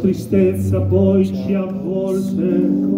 tristezza poi ci avvolse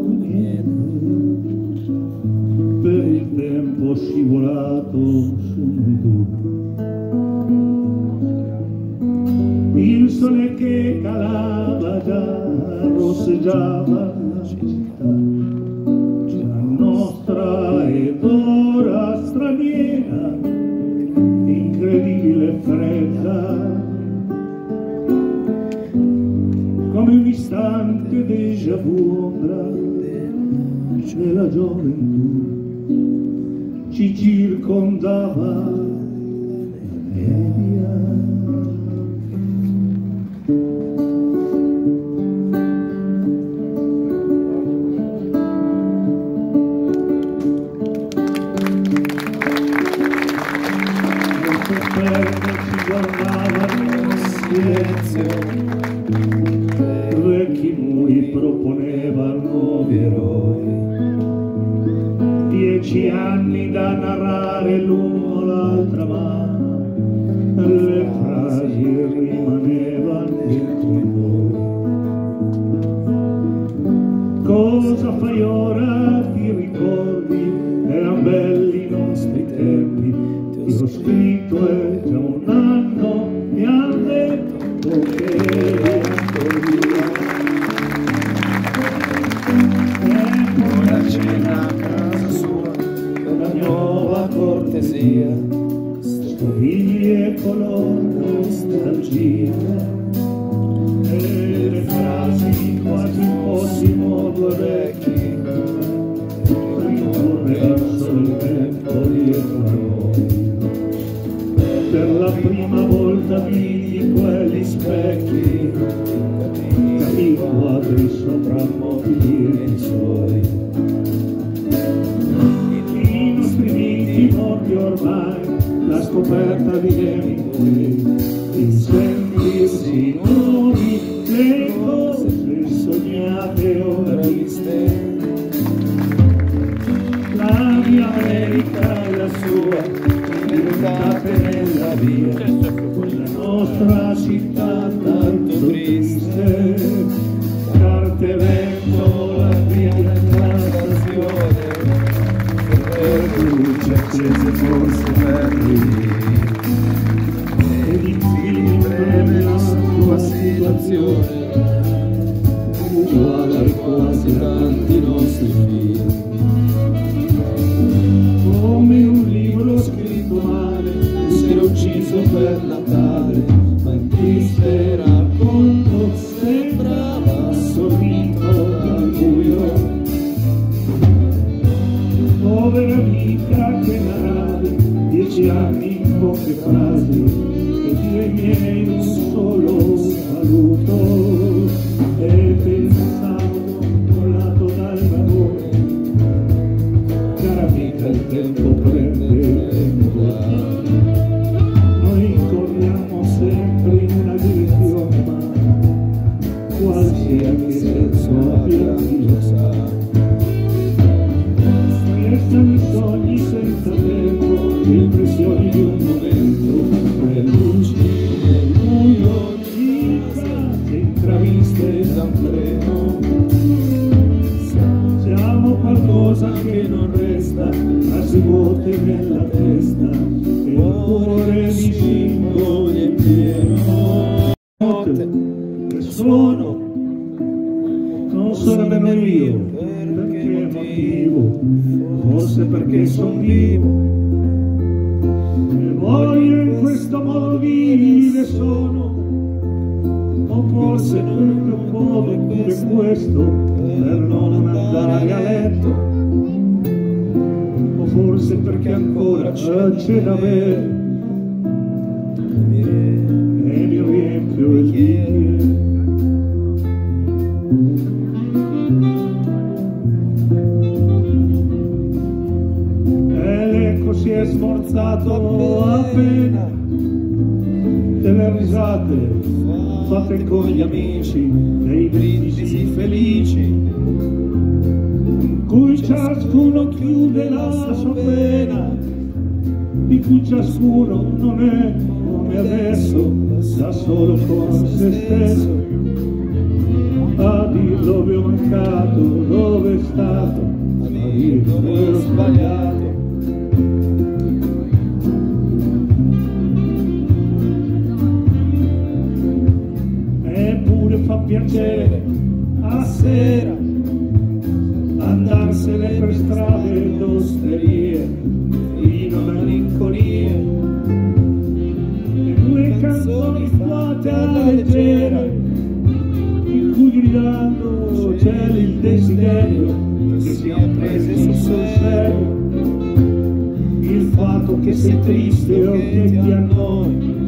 canzoni flotta leggera in cui gridando c'è il desiderio che siamo presi sul serio. il fatto che sei triste o che ti annoi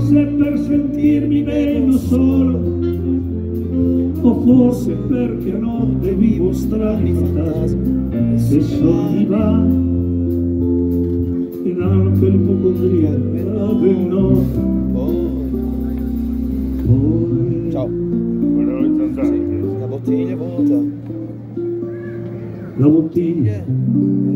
forse per sentirmi meno solo o forse perché a notte vivo strani fantasmi. Se sogni va in alto il cocodrillo la benota poi ciao. Sì, la bottiglia vuota. La bottiglia.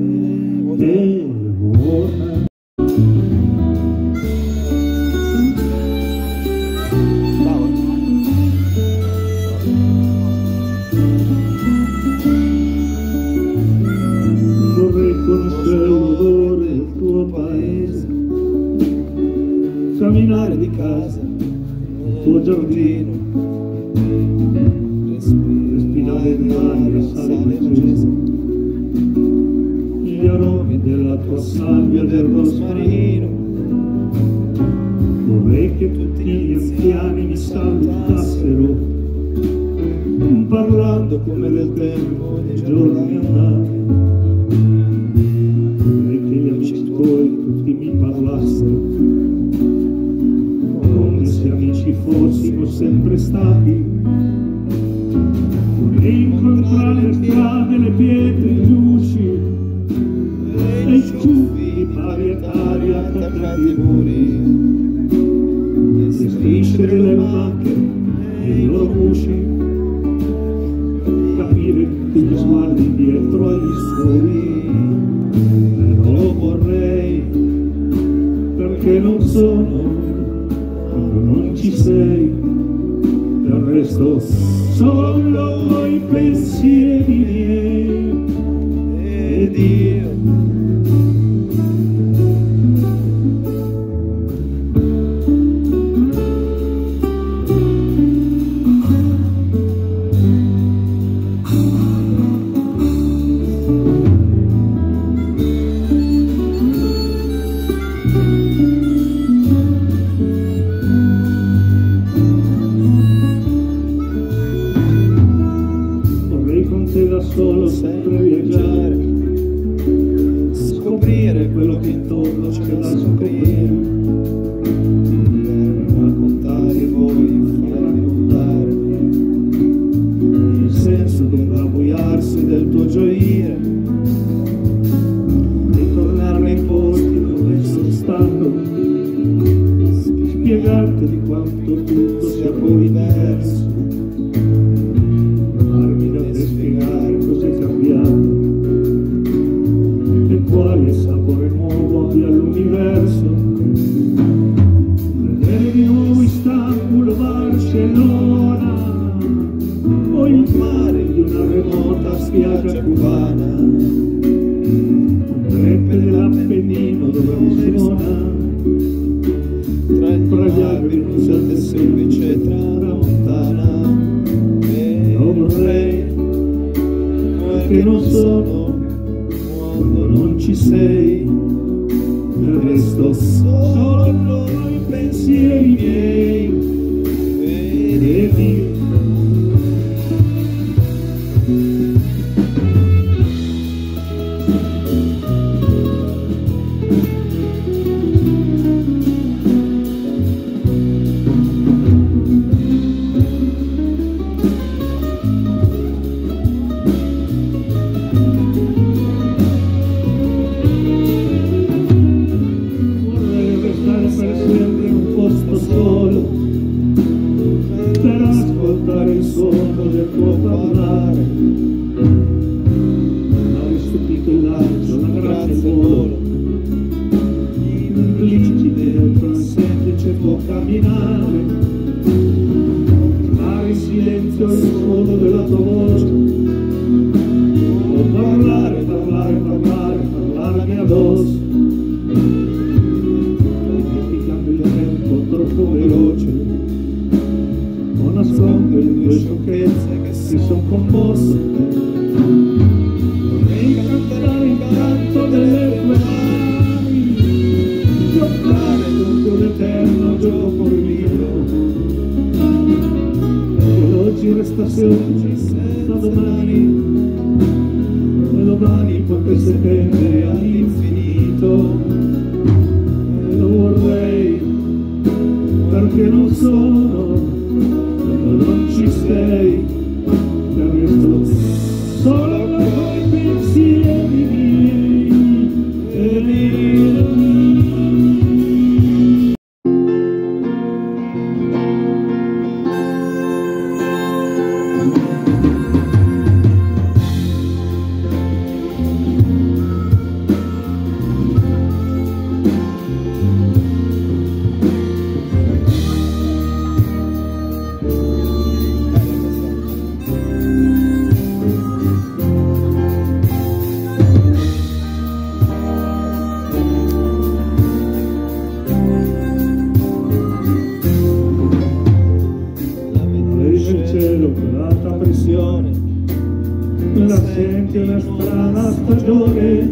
notte una strana stagione.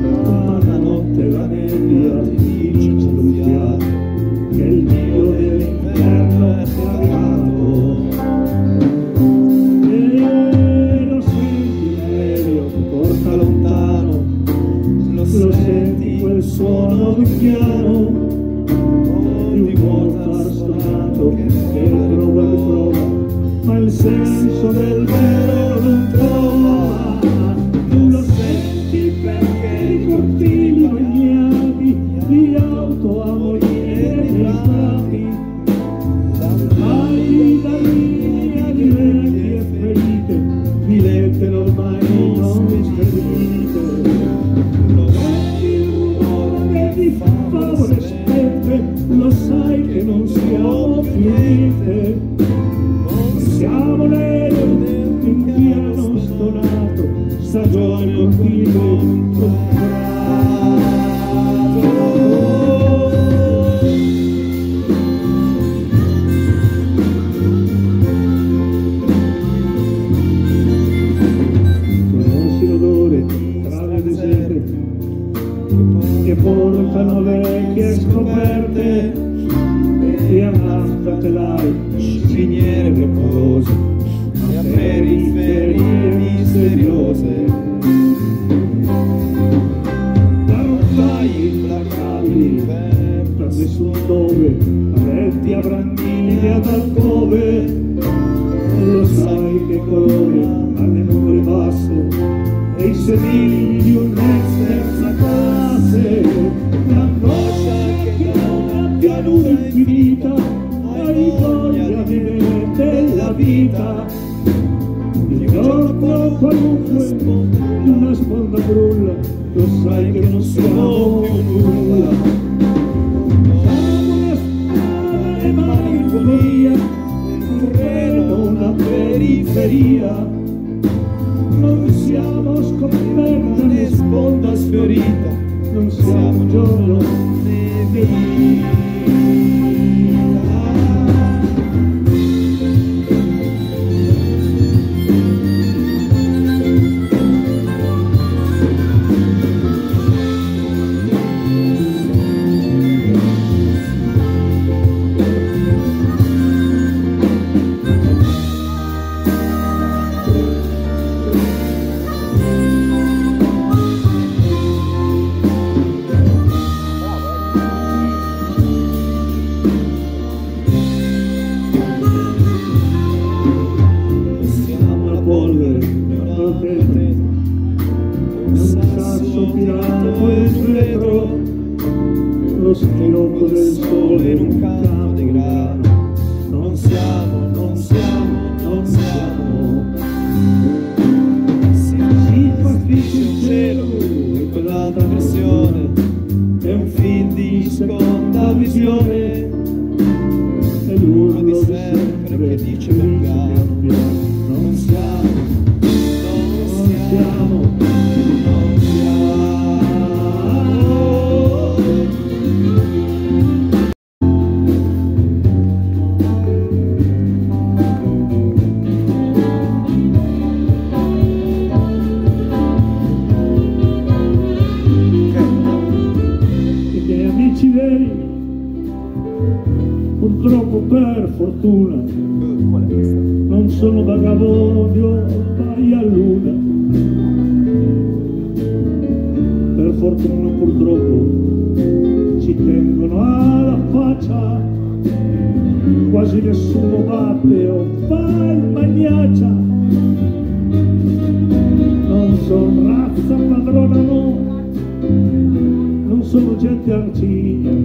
Ma la notte la nebbia ti dice studia che il mio per un fuego, una spalla brulla, lo sai che non siamo più nulla. Siamo la strada e malinconia, il una periferia, sono vagabondo vai a luna. Per fortuna purtroppo ci tengono alla faccia. Quasi nessuno batte o fa il magnaccia. Non sono razza padrona no. Non sono gente arcigna.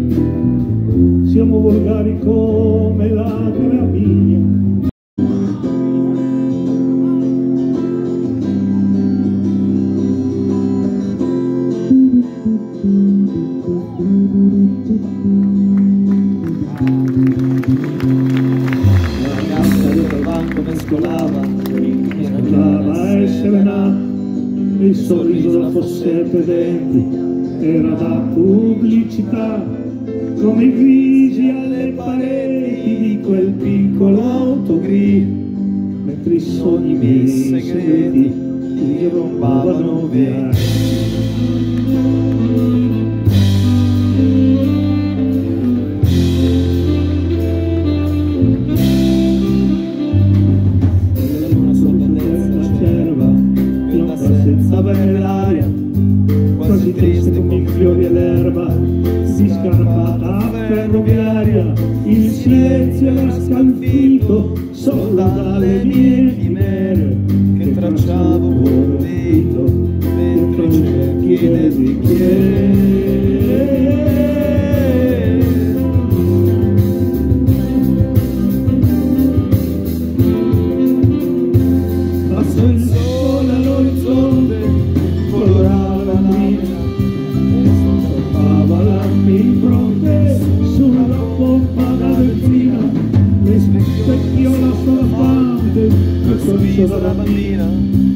sotto la bandiera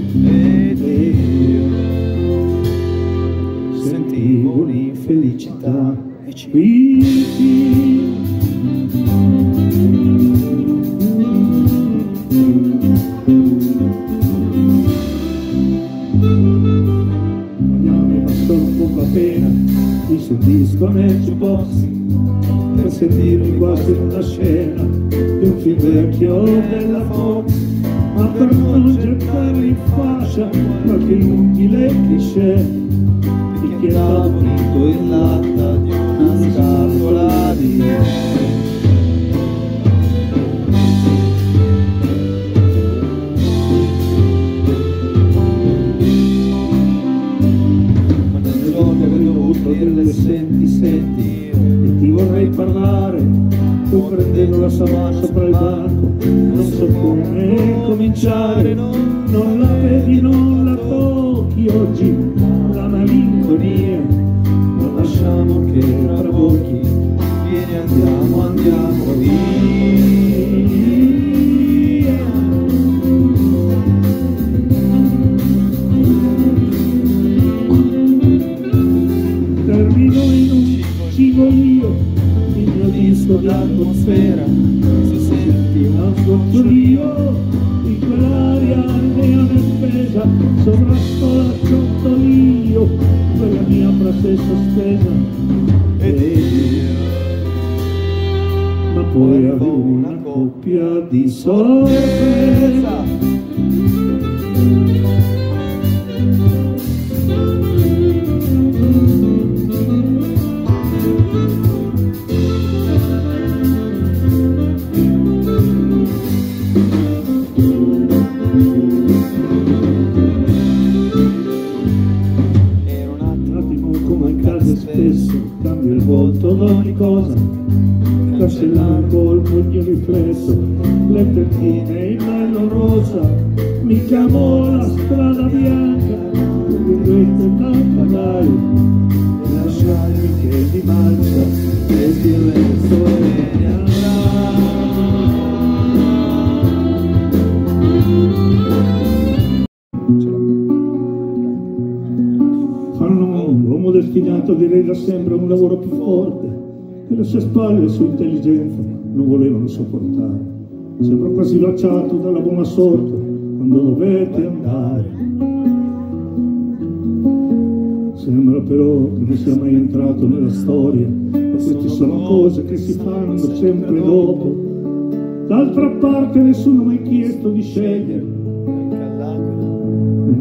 che nessuno mi ha chiesto di scegliere.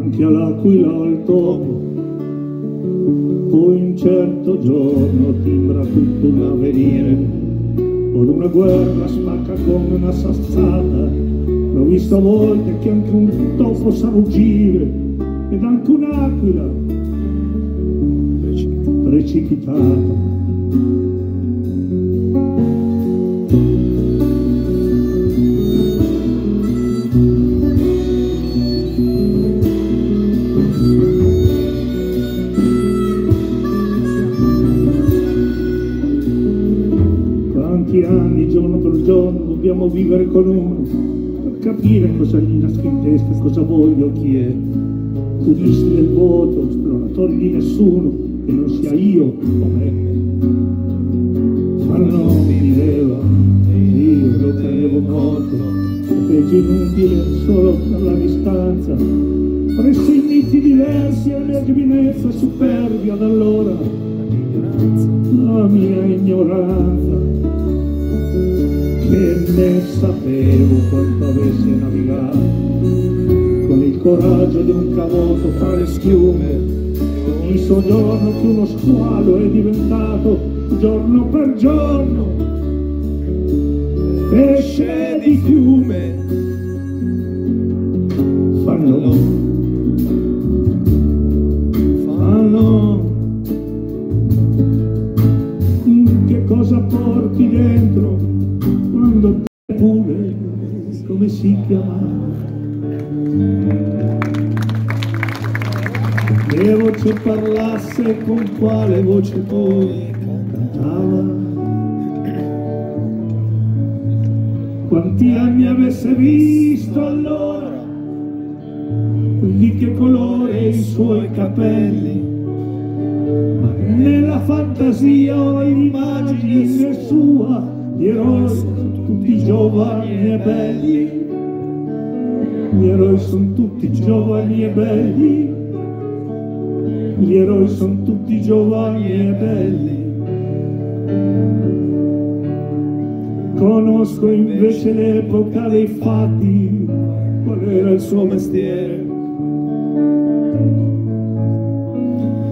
Anche all'aquila al topo. Poi un certo giorno timbra tutto un avvenire. Con una guerra spacca come una sassata. L'ho vista a volte che anche un topo sa ruggire ed anche un'aquila precipitata farebbe ma non viveva e io lo tenevo morto lo feci inutile solo per la distanza pressi miti diversi e la giovinezza superbia da allora, la mia ignoranza. Che ne sapevo quanto avesse navigato con il coraggio di un cavoto fra le schiume il soggiorno che uno squalo è diventato giorno per giorno, pesce di fiume, con quale voce poi tutti giovani e belli. Conosco invece l'epoca dei fatti qual era il suo mestiere.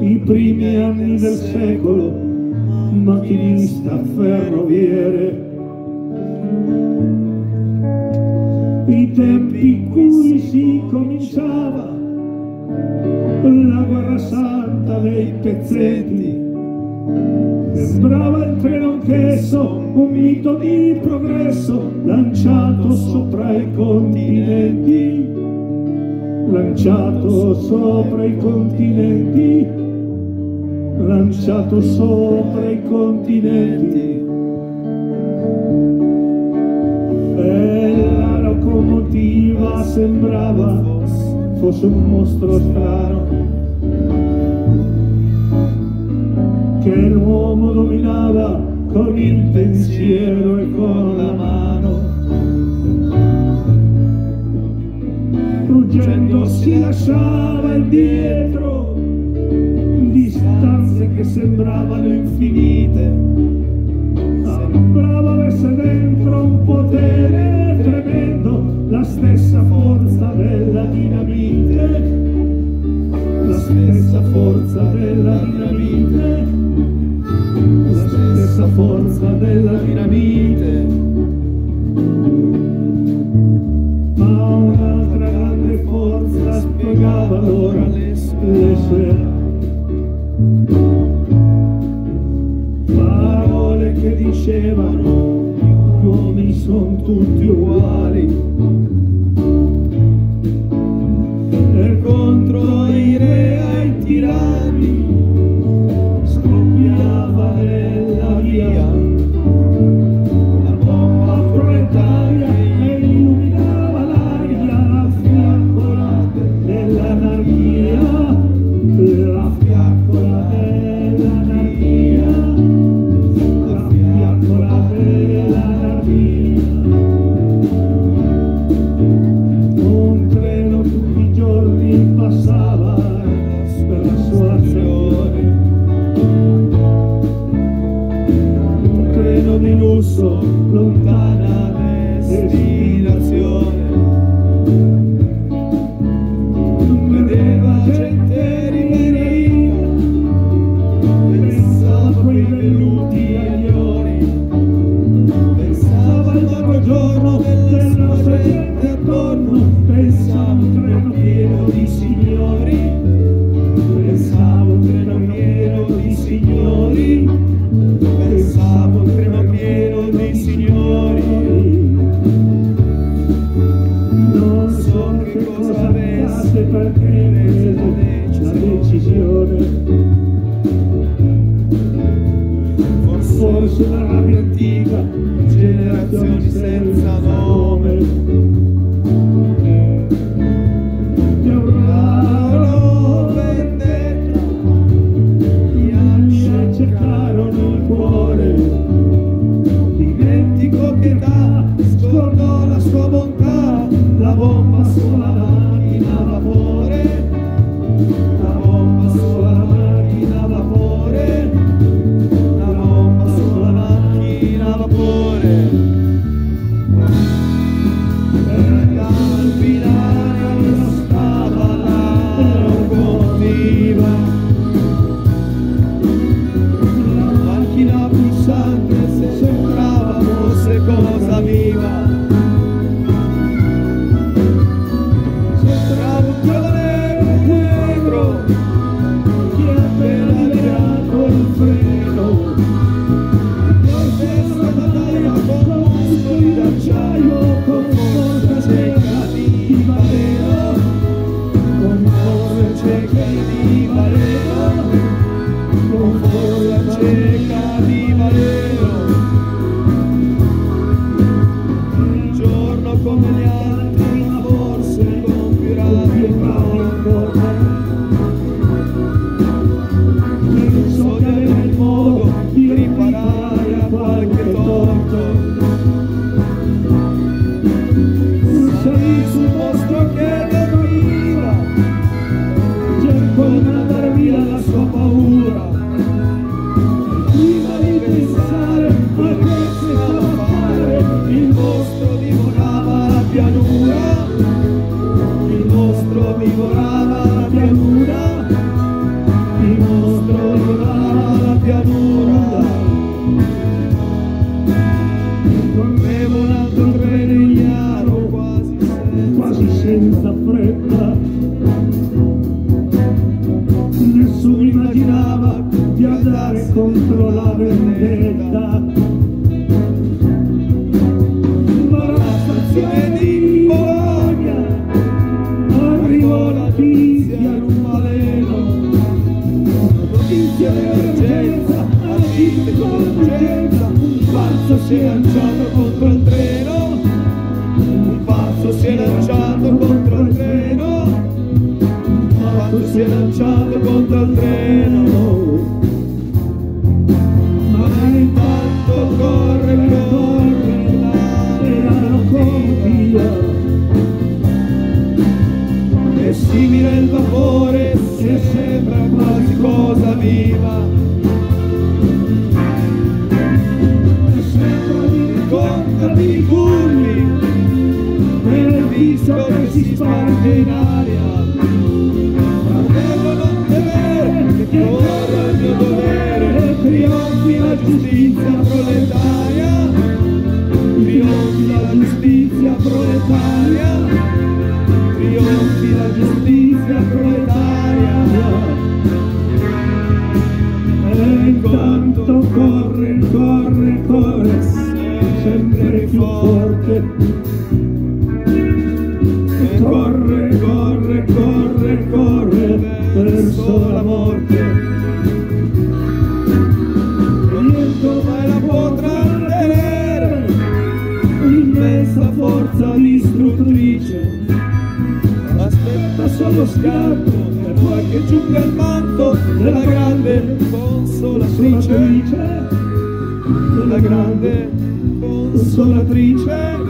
I primi anni del secolo, macchinista ferroviere. I tempi in cui si cominciava la guerra santa dei pezzetti. Sembrava il treno anch'esso, un mito di progresso lanciato sopra i continenti. Lanciato sopra i continenti lanciato sopra i continenti. E la locomotiva sembrava fosse un mostro strano che l'uomo dominava con il pensiero e con la mano. Ruggendo si lasciava indietro distanze che sembravano infinite. Sembrava avesse dentro un potere tremendo, la stessa forza della dinamite. La stessa forza della dinamite. Stessa forza della dinamite. Ma soplo cada. per viso che si sparge in aria. schiaffo per poi che giunga il manto della grande consolatrice. Della grande consolatrice.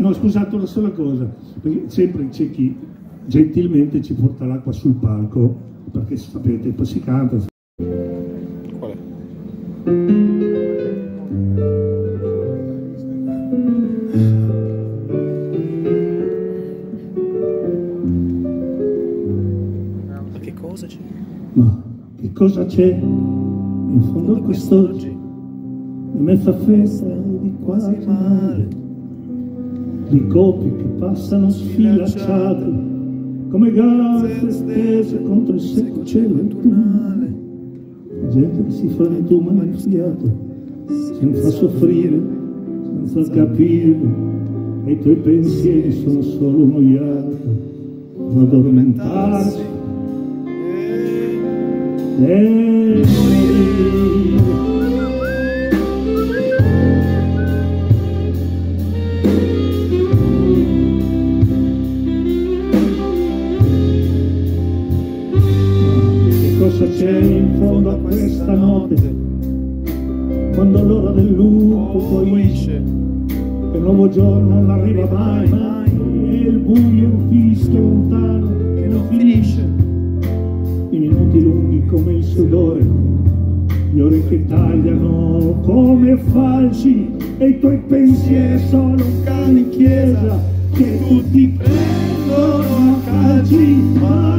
no, scusate una sola cosa, perché sempre c'è chi gentilmente ci porta l'acqua sul palco, perché sapete, poi si canta. Qual è? Ma che cosa c'è in fondo a quest'oggi? In mezzo a festa di quasi male di copi che passano sfilacciate come gare stese contro il secco cielo autunnale gente che si frantuma nel fiato senza soffrire senza capire e i tuoi pensieri sono solo uno iato addormentarsi. E eh. morire. cosa c'è in fondo a questa notte quando l'ora del lupo oh, fiorisce e un nuovo giorno non arriva mai, mai e il buio è un fischio lontano che non finisce. I minuti lunghi come il sudore le ore che tagliano come falci e i tuoi pensieri sono cani in chiesa che tutti prendono a calci.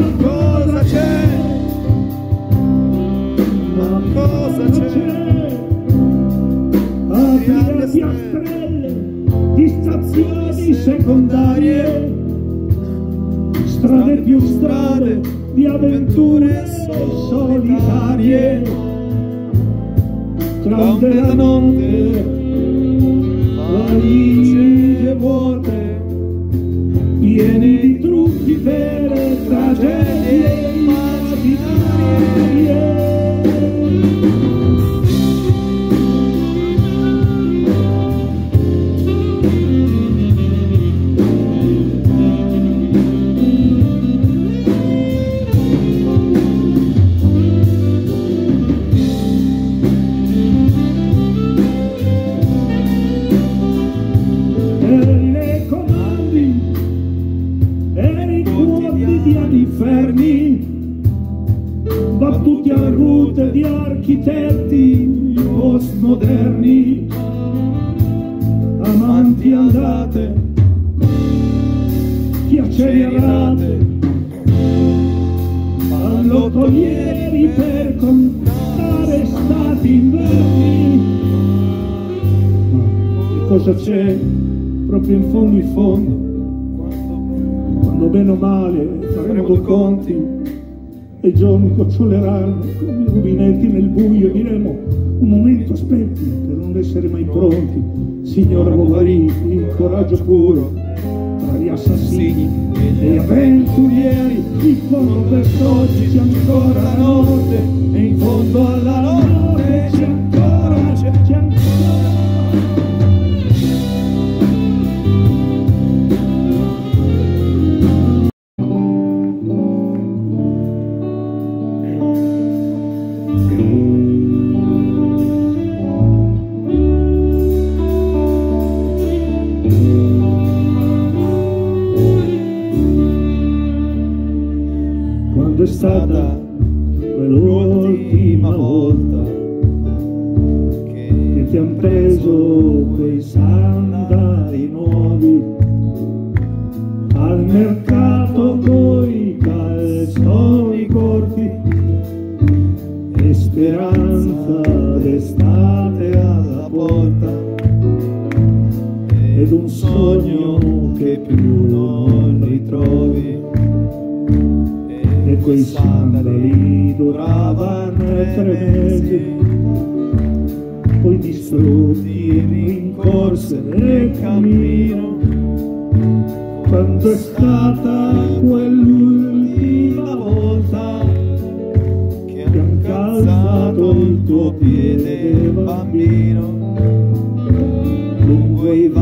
Stelle di stazioni secondarie, strade più strade di avventure solitarie. Grande la notte, amanti andate. Piaceri a rate pallottolieri per contare stati inverni. Ma che cosa c'è proprio in fondo in fondo? Quando bene o male faremo due conti e i giorni goccioleranno come i rubinetti nel buio e diremo un momento aspetti per non essere mai pronti. Signora Bovary il coraggio puro. Tra gli assassini e gli avventurieri in fondo quest'oggi c'è ancora la notte. E in fondo alla notte c'è ancora c'è, lungo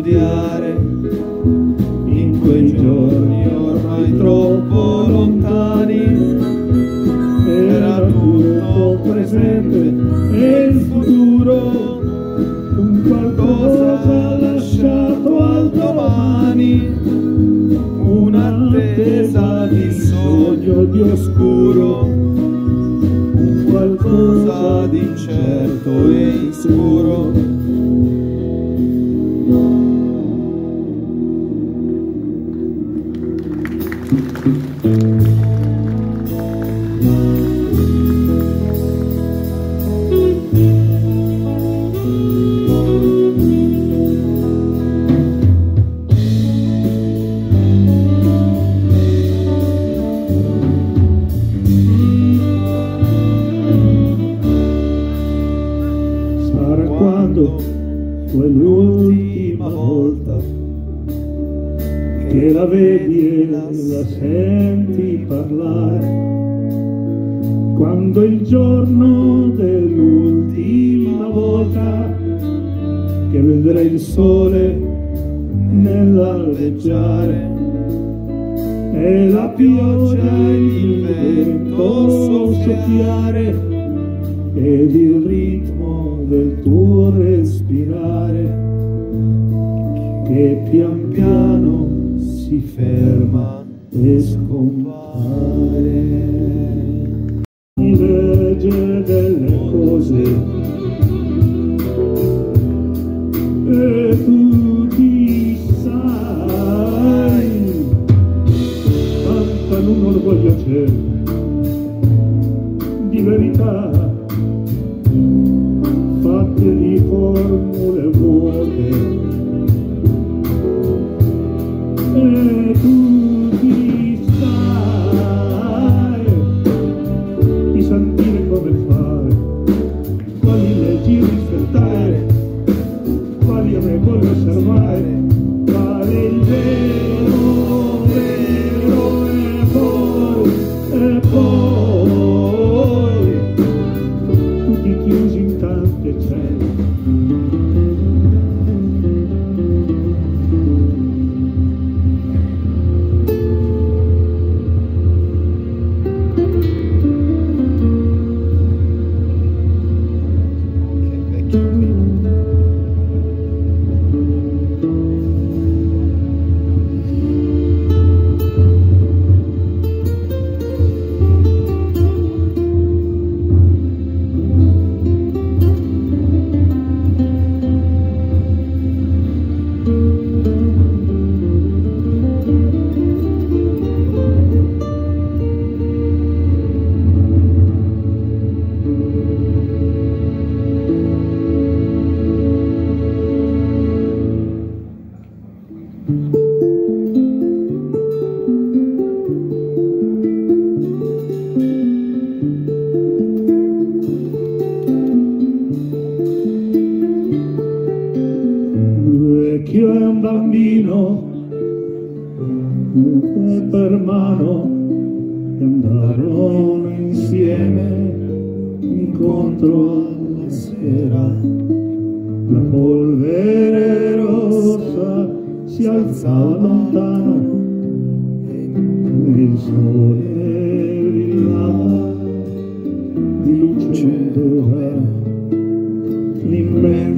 studiare. In quei giorni ormai troppo lontani. Era tutto presente e il futuro. Un qualcosa ha lasciato al domani. Un'attesa di sogno di oscuro. Un qualcosa di certo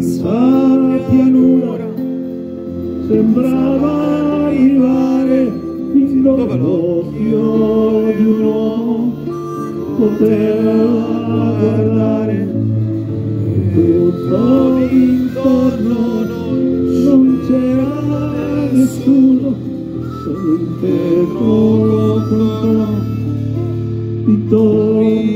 sale pianura sembrava arrivare fino all'occhio di un uomo. Poteva guardare tutto intorno non c'era nessuno solo un terreno lontano di torri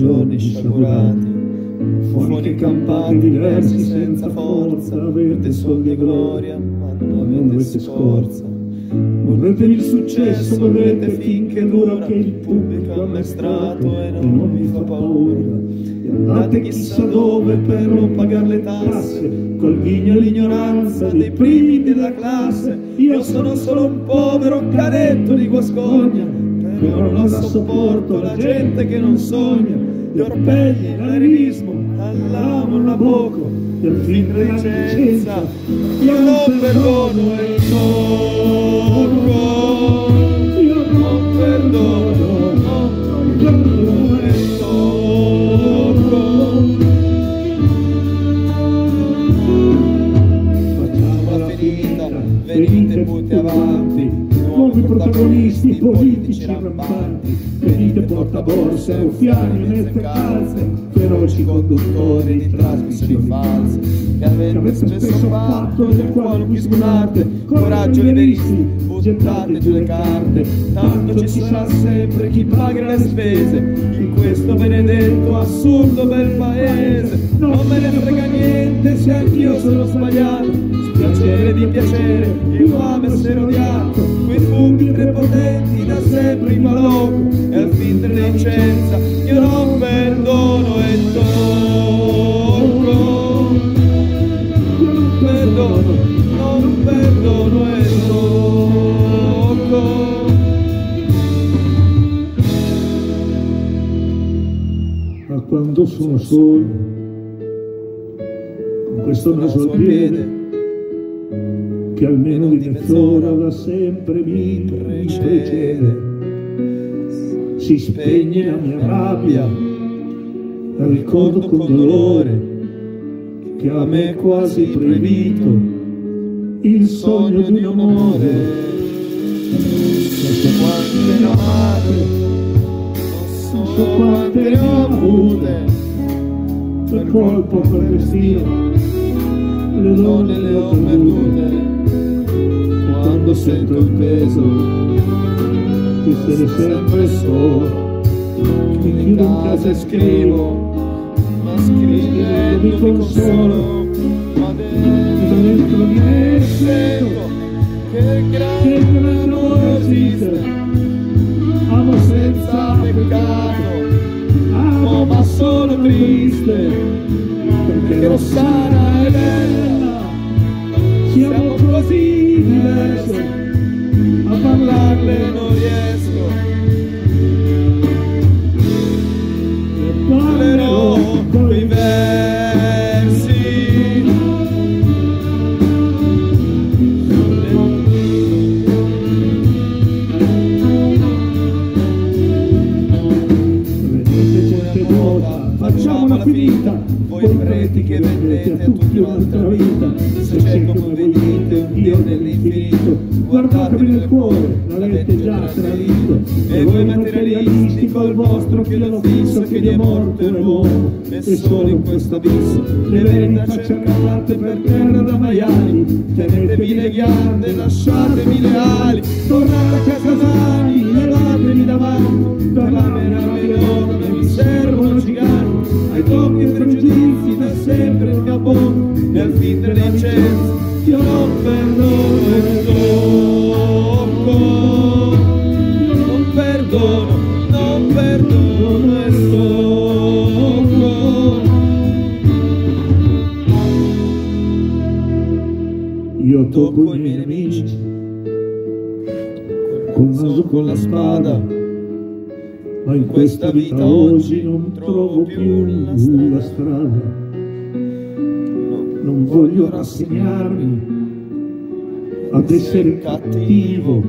giorni sciagurati, fuori campati diversi senza forza, avete soldi e gloria, ma non avete scorza. Vorrete il successo, vorrete finché dura che il pubblico ha ammaestrato e non vi fa paura. Andate chissà dove per non pagare le tasse, col ghigno e l'ignoranza dei primi della classe. Io sono solo un povero cadetto di Guascogna, però non la sopporto la gente che non sogna. Gli orpelli, l'arirismo, all'amo, il naboco, al fin della licenza, io non perdono e tocco. Protagonisti politici rampanti, venite portaborse, ruffiani, oneste calze, feroci conduttori di trasmissioni false, che avete spesso fatto e del quale qui sgolate, coraggio liberisti, buttate giù le carte, tanto ci sarà sempre chi paga le spese, in questo benedetto assurdo bel paese, non me ne frega niente se anch'io sono sbagliato, spiacere di piacere, io amo essere odiato, funghi prepotenti da sempre in malocco, e al fin dell'incenza io non perdono e tocco. Non perdono, non perdono e tocco. ma quando sono solo, con questo naso al piede, che almeno di mezz'ora da sempre mi precede. Si spegne la mia rabbia, ricordo con dolore che a me è quasi proibito il sogno di un amore. Non so quante ne ho amate, non so quante ne ho avute, Per colpo, per destino, le donne le ho perdute. Quando sento il peso di essere sempre solo, che in casa e scrivo, ma scrivendo mi consolo, ma dentro di me sento che grande amore esiste, amo senza peccato, amo ma solo triste, perché Rossana è bella, a tutti un'altra vita, se c'è come venite un Dio nell'infinito, guardatemi nel cuore, l'avete già tradito, e voi materialisti col vostro filo fisso che Dio è morto e l'uomo, e solo in questo abisso, le verità cercate per terra da maiali, tenetevi le ghiande, lasciatemi le ali, tornate a casa sani, levatemi davanti, per la meraviglia questa vita oggi non trovo più la strada. Non voglio rassegnarmi ad essere cattivo.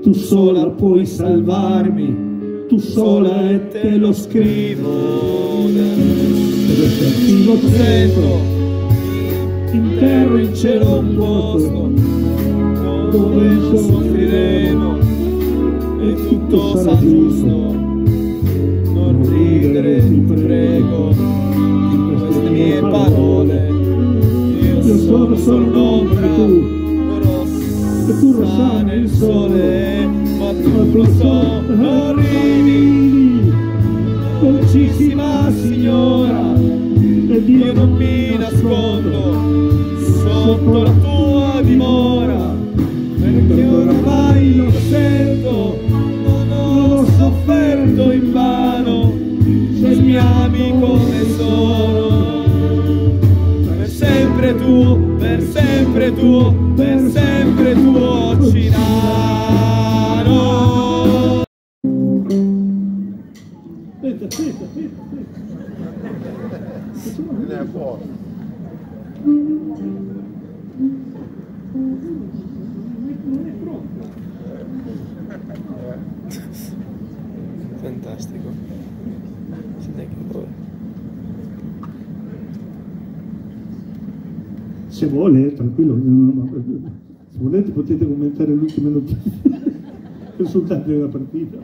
Tu sola puoi salvarmi, tu sola e te lo scrivo. Esserti lo sento, in terra in cielo un posto dove soffriremo e tutto sarà giusto. Ti prego, di queste mie parole. Io sono solo un'ombra, però sa nel sole, ma tu lo so, ridi, dolcissima signora, ed io non mi nascondo sotto la tua dimora, perché oramai mi ami come sono, per sempre tu, per sempre tu, per sempre tuo Cinano. Aspetta, aspetta, aspetta, aspetta. Fantastico. Siete che voi. Se vuole, tranquillo, no, se volete potete commentare l'ultima notizia, il risultato della partita.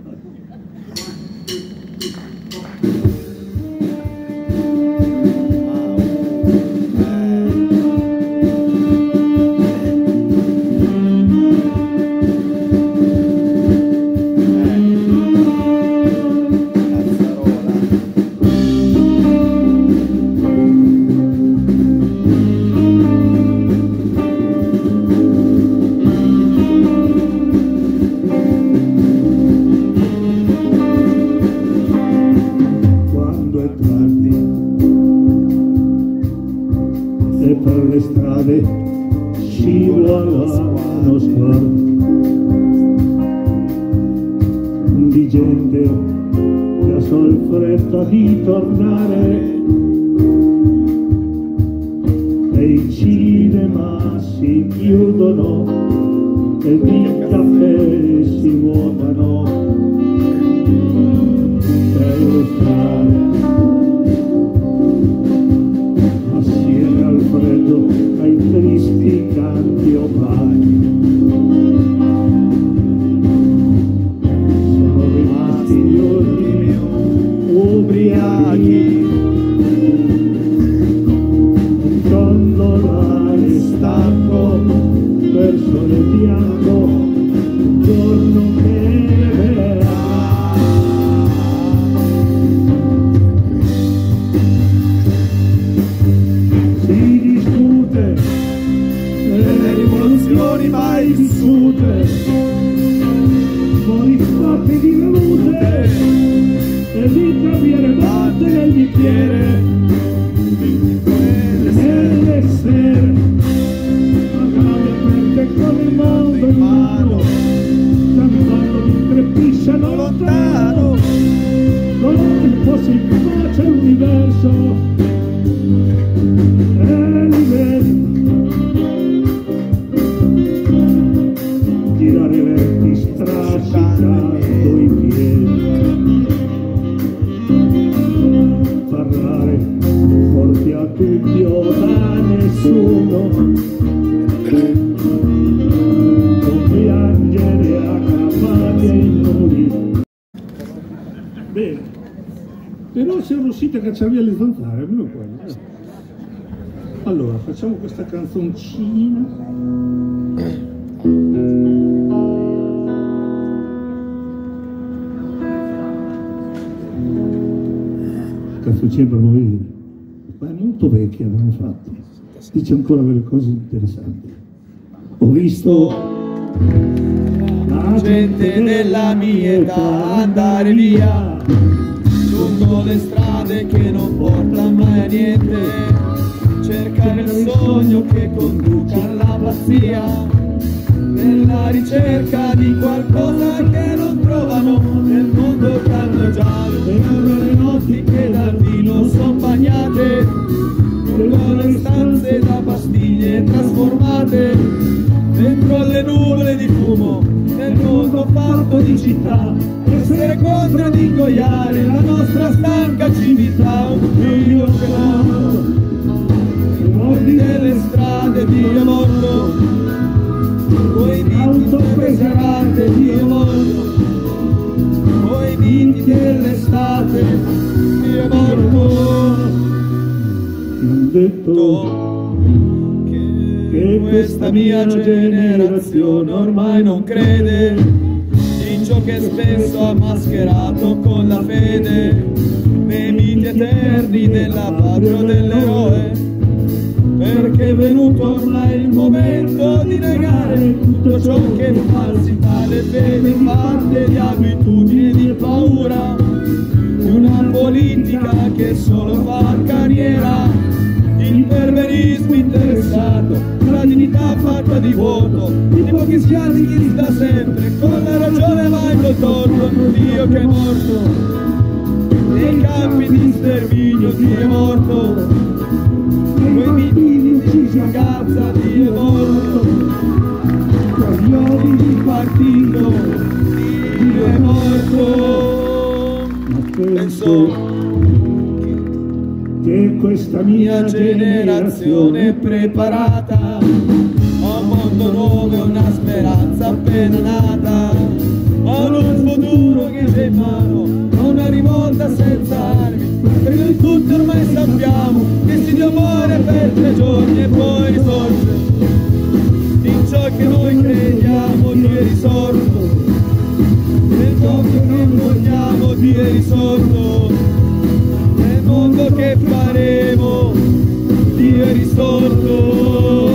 Poi fatte di cose interessanti ho visto la gente della mia età andare via lungo le strade che non portano mai a niente. Cercare il sogno che conduca alla pazzia. Nella ricerca di qualcosa che non trovano nel mondo che hanno già le notti che dal vino son bagnate. Le stanze pastiglie trasformate dentro le nuvole di fumo nel mondo fatto di città. Essere contro ed ingoiare la nostra stanca civiltà. Un figlio che morto i morti delle strade morto coi diti peserate Dio è morto coi diti dell'estate mi hanno detto che questa mia generazione ormai non crede in ciò che spesso ha mascherato con la fede nei miti eterni della patria dell'eroe. Perché è venuto ormai il momento di negare tutto ciò che è falsità le fede parte di abitudini di paura. Di una politica che solo fa carriera il perverismo interessato, la dignità fatta di voto, di chi sta sempre, con la ragione mai col torto, Dio che è morto, nei campi di sterminio Dio è morto, quei bambini uccisi a Gaza Dio è morto, con gli odi di partito Dio è morto, penso che questa mia generazione generazione preparata. A un mondo nuovo e una speranza appena nata. A un futuro che c'è in mano a una rivolta senza armi. Perché noi tutti ormai sappiamo che si Dio muore per tre giorni e poi risorge. In ciò che noi crediamo Dio è risorto. Nel ciò che vogliamo Dio è risorto che faremo, Dio è ristorto.